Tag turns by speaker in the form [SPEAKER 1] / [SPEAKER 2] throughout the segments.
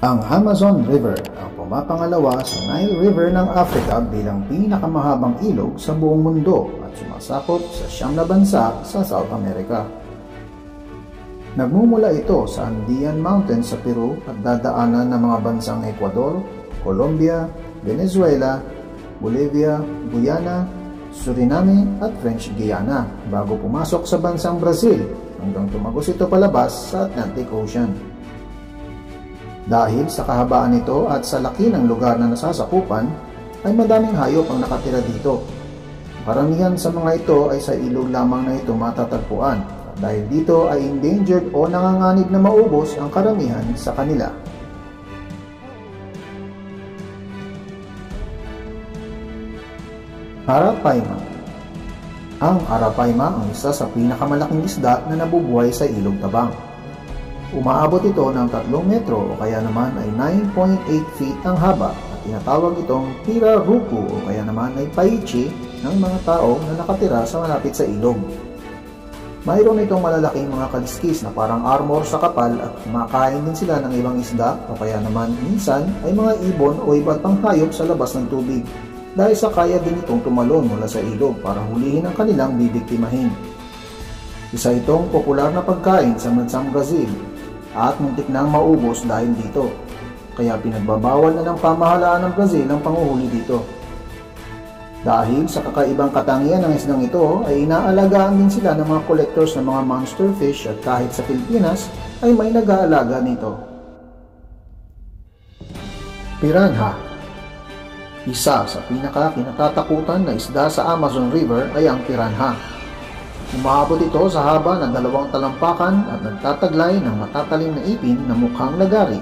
[SPEAKER 1] Ang Amazon River ang pumapangalawa sa Nile River ng Africa bilang pinakamahabang ilog sa buong mundo at sumasakop sa siyam na bansa sa South America. Nagmumula ito sa Andean Mountains sa Peru at dadaanan ng mga bansang Ecuador, Colombia, Venezuela, Bolivia, Guyana, Suriname at French Guiana bago pumasok sa bansang Brazil hanggang tumagos ito palabas sa Atlantic Ocean. Dahil sa kahabaan nito at sa laki ng lugar na nasasakupan, ay madaming hayop ang nakatira dito. Karamihan sa mga ito ay sa ilog lamang na ito matatagpuan at dahil dito ay endangered o nanganganib na maubos ang karamihan sa kanila. Arapaima Ang Arapaima ang isa sa pinakamalaking isda na nabubuhay sa ilog tabang. Umaabot ito ng 3 metro o kaya naman ay 9.8 feet ang haba at tinatawag itong piraruku o kaya naman ay paichi ng mga tao na nakatira sa malapit sa ilog. Mayroon itong malalaking mga kaliskis na parang armor sa kapal at kumakain din sila ng ibang isda o kaya naman minsan ay mga ibon o iba't pang hayop sa labas ng tubig dahil sa kaya din itong tumalon mula sa ilog para hulihin ang kanilang bibiktimahin. Isa itong popular na pagkain sa bansang Brazil at muntik nang maubos dahil dito. Kaya pinagbabawal na ng pamahalaan ng Brazil ang panguhuli dito. Dahil sa kakaibang katangian ng isdang ito ay inaalagaan din sila ng mga collectors ng mga monster fish at kahit sa Pilipinas ay may nag-aalaga nito. Piranha Isa sa pinaka kinatatakutan na isda sa Amazon River ay ang piranha Umabot ito sa haba ng dalawang talampakan at nagtataglay ng matatalim na ipin na mukhang lagari.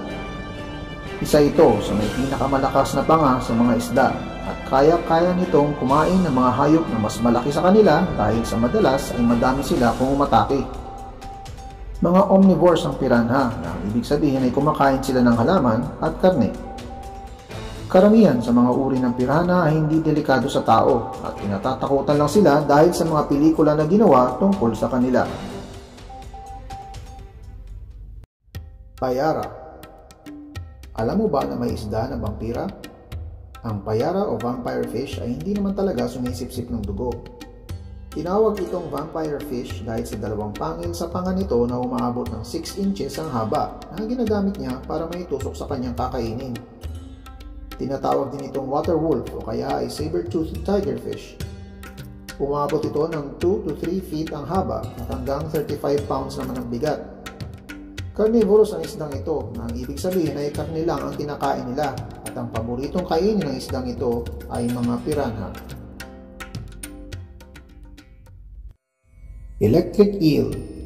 [SPEAKER 1] Isa ito sa may pinakamalakas na panga sa mga isda at kaya-kaya nitong kumain ng mga hayop na mas malaki sa kanila dahil sa madalas ay madami sila kung umatake. Mga omnivores ang piranha na ibig sabihin ay kumakain sila ng halaman at karne. Karamihan sa mga uri ng pirana ay hindi delikado sa tao at pinatatakutan lang sila dahil sa mga pelikula na ginawa tungkol sa kanila. Payara Alam mo ba na may isda na vampira? Ang payara o vampire fish ay hindi naman talaga sumisipsip ng dugo. Tinawag itong vampire fish dahil sa dalawang pangil sa panga nito na umaabot ng 6 inches ang haba na ginagamit niya para maitusok sa kanyang kakainin. Tinatawag din itong water wolf o kaya ay saber-toothed tigerfish. Umabot ito ng 2 to 3 feet ang haba at hanggang 35 pounds naman ang bigat. Carnivorous ang isdang ito na ang ibig sabihin ay karne lang ang kinakain nila at ang paboritong kainin ng isdang ito ay mga piranha. Electric eel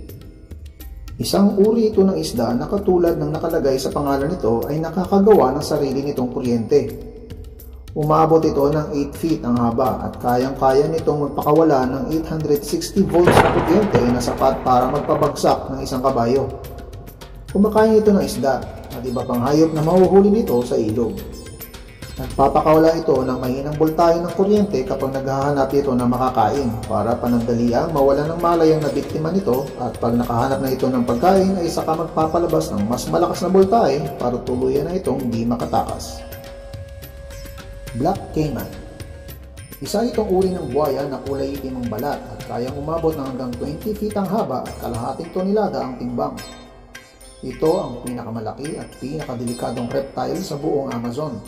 [SPEAKER 1] Isang uri ito ng isda na katulad ng nakalagay sa pangalan nito ay nakakagawa ng sarili nitong kuryente. Umabot ito ng 8 feet ang haba at kayang-kaya nitong magpakawala ng 860 volts na kuryente na sapat para magpabagsak ng isang kabayo. Kumakain ito ng isda at iba pang hayop na mahuhuli nito sa ilog. Nagpapakawala ito ng mahinang voltahe ng kuryente kapag naghahanap ito ng makakain para panandaliang mawalan ng malayang na biktima nito at pag nakahanap na ito ng pagkain ay saka magpapalabas ng mas malakas na voltahe para tuluyan na itong di makatakas. Black Caiman Isa itong uri ng buhaya na kulay itim ang balat at kayang umabot ng hanggang 20 feet ang haba at kalahating tonelada ang timbang. Ito ang pinakamalaki at pinakadelikadong reptile sa buong Amazon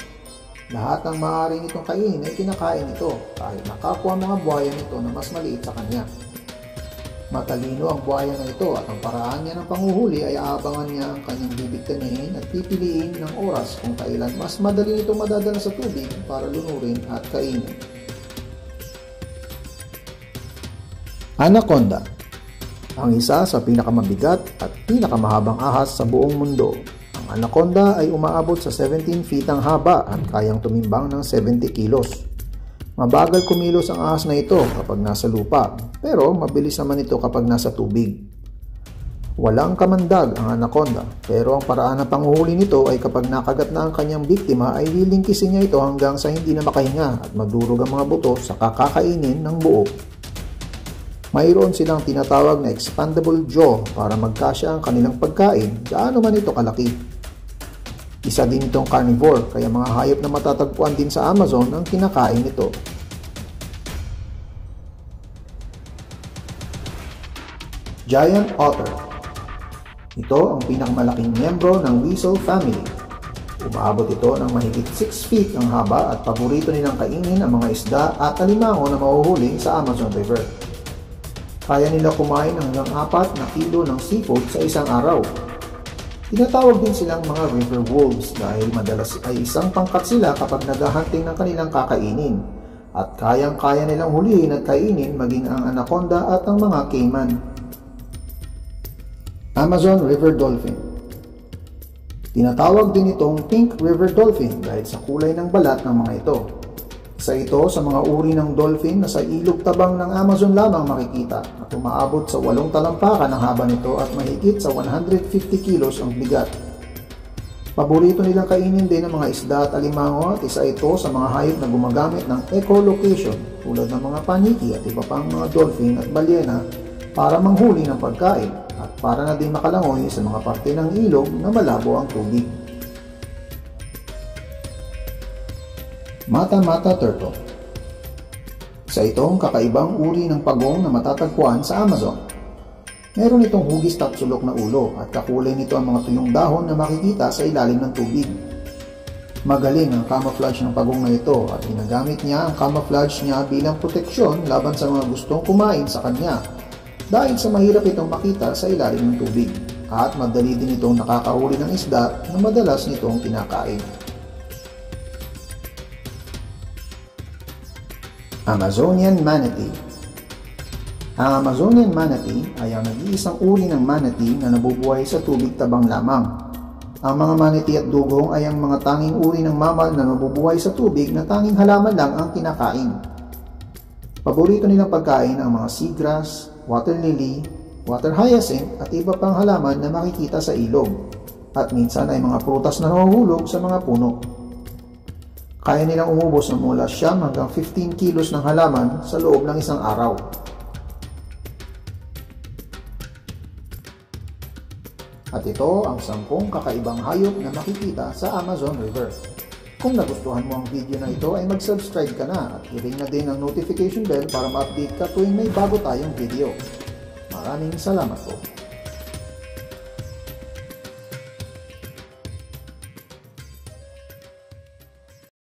[SPEAKER 1] lahat ng maaari nitong kainin ay kinakain ito kahit nakapwa mga buhaya nito na mas maliit sa kanya. Matalino ang buhaya na ito at ang paraan niya ng panguhuli ay aabangan niya ang kanyang bibigtanihin at pipiliin ng oras kung kailan mas madali nito madadala sa tubig para lunurin at kainin. Anaconda ang isa sa pinakamabigat at pinakamahabang ahas sa buong mundo ang anaconda ay umaabot sa 17 feet ang haba at kayang tumimbang ng 70 kilos. Mabagal kumilos ang ahas na ito kapag nasa lupa, pero mabilis naman ito kapag nasa tubig. Walang kamandag ang anaconda, pero ang paraan ng panguhuli nito ay kapag nakagat na ang kanyang biktima ay lilingkisin niya ito hanggang sa hindi na makahinga at madurog ang mga buto sa kakakainin ng buo. Mayroon silang tinatawag na expandable jaw para magkasya ang kanilang pagkain gaano man ito kalaki. Isa din itong carnivore kaya mga hayop na matatagpuan din sa Amazon ang kinakain nito. Giant Otter Ito ang pinakamalaking miyembro ng weasel family. Umaabot ito ng mahigit 6 feet ang haba at paborito nilang kainin ang mga isda at alimango na mahuhuli sa Amazon River. Kaya nila kumain hanggang 4 na kilo ng seafood sa isang araw. Tinatawag din silang mga river wolves dahil madalas ay isang pangkat sila kapag naghahunting ng kanilang kakainin at kayang-kaya nilang hulihin at kainin maging ang anaconda at ang mga caiman. Amazon River Dolphin Tinatawag din itong Pink River Dolphin dahil sa kulay ng balat ng mga ito. Isa ito sa mga uri ng dolphin na sa ilog tabang ng Amazon lamang makikita at umaabot sa walong talampakan ang haba nito at mahigit sa 150 kilos ang bigat. Paborito nilang kainin din ng mga isda at alimango at isa ito sa mga hayop na gumagamit ng echolocation tulad ng mga paniki at iba pang mga dolphin at balyena para manghuli ng pagkain at para na din makalangoy sa mga parte ng ilog na malabo ang tubig. Mata-mata turtle Sa itong kakaibang uri ng pagong na matatagpuan sa Amazon. Meron itong hugis tatsulok na ulo at kakulay nito ang mga tuyong dahon na makikita sa ilalim ng tubig. Magaling ang camouflage ng pagong na ito at ginagamit niya ang camouflage niya bilang proteksyon laban sa mga gustong kumain sa kanya dahil sa mahirap itong makita sa ilalim ng tubig at madali din itong nakakahuli ng isda na madalas nitong kinakain. Amazonian Manatee Ang Amazonian Manatee ay ang nag-iisang uri ng manatee na nabubuhay sa tubig tabang lamang. Ang mga manatee at dugong ay ang mga tanging uri ng mammal na nabubuhay sa tubig na tanging halaman lang ang kinakain. Paborito nilang pagkain ang mga seagrass, water lily, water hyacinth at iba pang halaman na makikita sa ilog at minsan ay mga prutas na nahuhulog sa mga puno. Kaya nilang umubos ng mula siyam hanggang 15 kilos ng halaman sa loob ng isang araw. At ito ang sampung kakaibang hayop na makikita sa Amazon River. Kung nagustuhan mo ang video na ito ay mag-subscribe ka na at i-ring na din ang notification bell para ma-update ka tuwing may bago tayong video. Maraming salamat po.